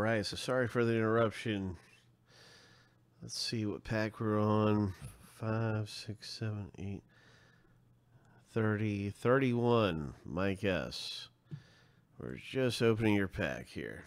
right, so sorry for the interruption. Let's see what pack we're on. 5, 6, 7, 8, 30, 31, Mike S. We're just opening your pack here.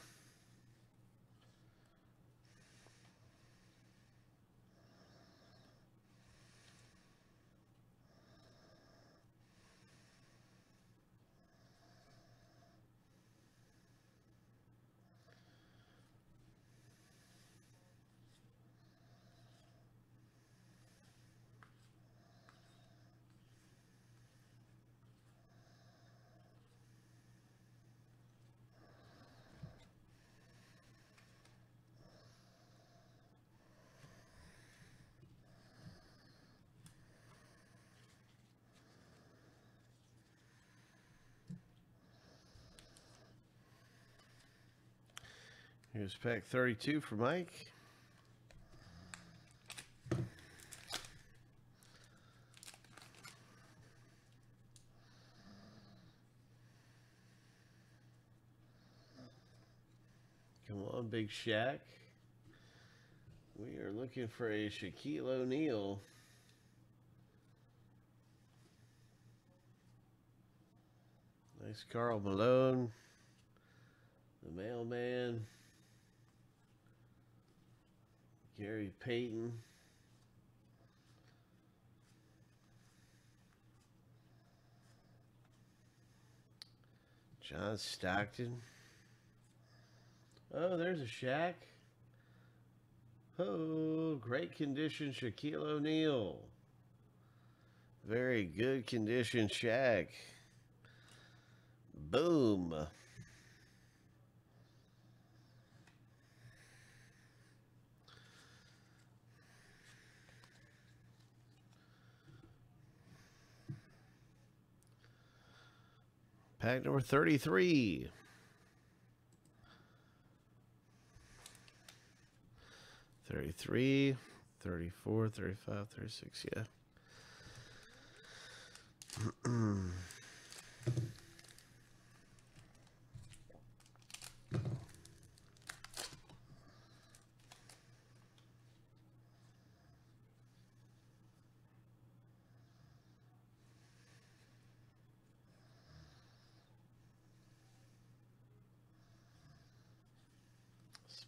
Here's pack 32 for Mike. Come on, Big Shaq. We are looking for a Shaquille O'Neal. Nice Karl Malone. The mailman. Gary Payton. John Stockton. Oh, there's a Shaq. Oh, great condition, Shaquille O'Neal. Very good condition, Shaq. Boom. Pack number 33. Thirty-three, thirty-four, thirty-five, thirty-six. yeah.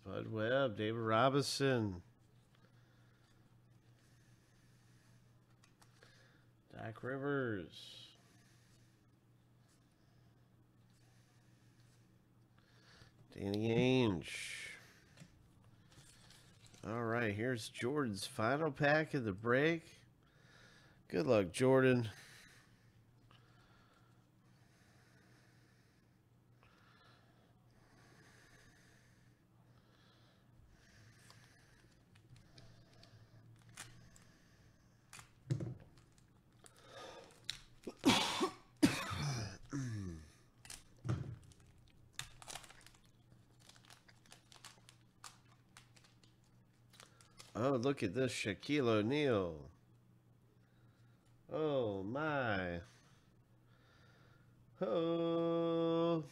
Spud Webb, David Robinson. Doc Rivers. Danny Ainge. All right, here's Jordan's final pack of the break. Good luck, Jordan. Oh, look at this Shaquille O'Neal. Oh, my. Oh.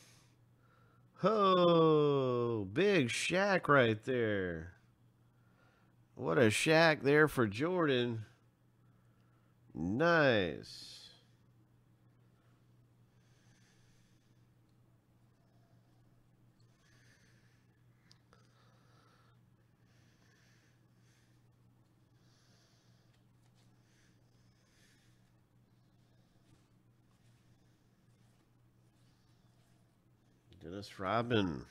Oh, big Shaq right there. What a Shaq there for Jordan. Nice. Dennis Robin.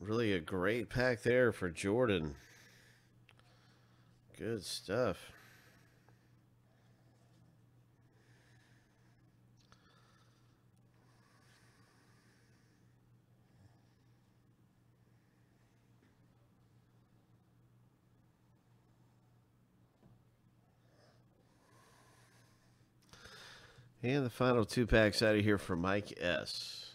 Really a great pack there for Jordan. Good stuff. And the final two packs out of here for Mike S.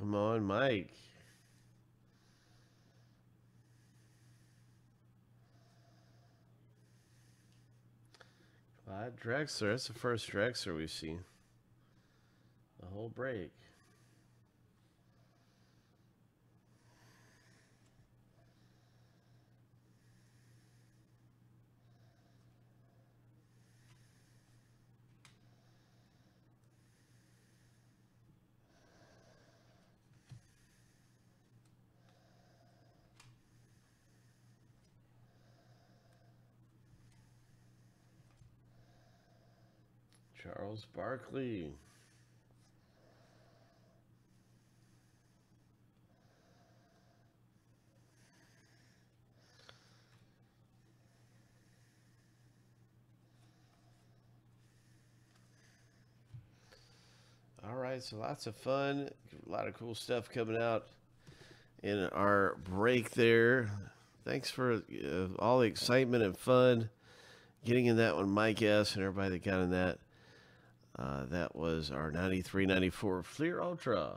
Come on, Mike. Clyde Drexler. That's the first Drexler we've seen. The whole break. Charles Barkley. All right, so lots of fun, a lot of cool stuff coming out in our break there. Thanks for uh, all the excitement and fun getting in that one, Mike S. and everybody that got in that. Uh, that was our 93 94 Fleer Ultra.